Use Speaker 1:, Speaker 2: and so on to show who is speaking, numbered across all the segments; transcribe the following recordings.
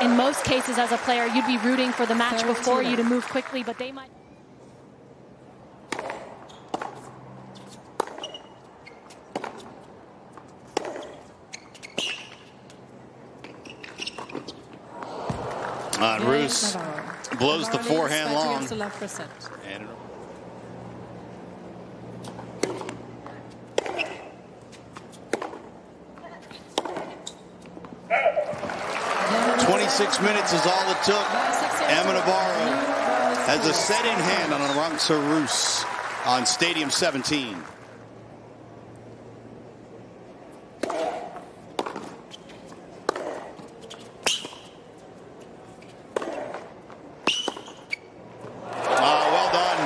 Speaker 1: in most cases as a player, you'd be rooting for the match before you to move quickly, but they might.
Speaker 2: Uh, Rus blows the forehand long. And 26 minutes is all it took. Emma Navarro has a set in hand on Arantxa Rus on Stadium 17. Ah, well done.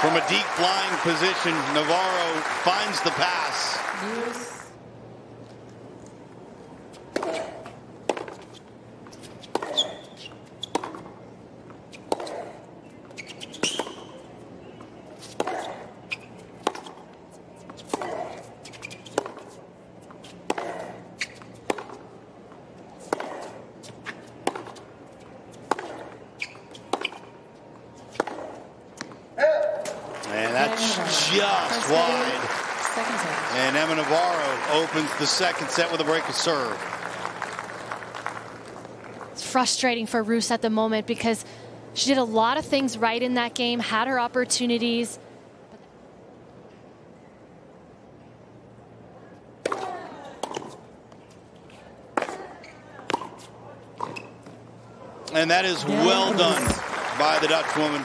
Speaker 2: From a deep flying position, Navarro finds the pass. And that's just wide. And Emma Navarro opens the second set with a break of serve.
Speaker 1: It's frustrating for Rus at the moment because she did a lot of things right in that game, had her opportunities.
Speaker 2: And that is well done by the Dutch woman.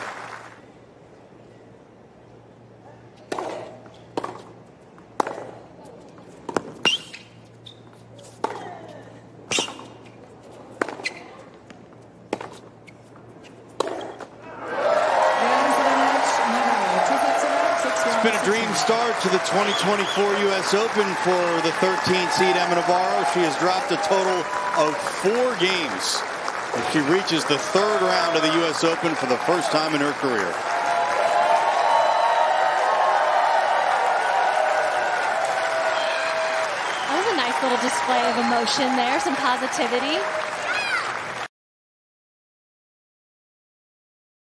Speaker 2: It's been a dream start to the 2024 U.S. Open for the 13th seed Emma Navarro. She has dropped a total of four games. And she reaches the third round of the U.S. Open for the first time in her career.
Speaker 1: That was a nice little display of emotion there, some positivity.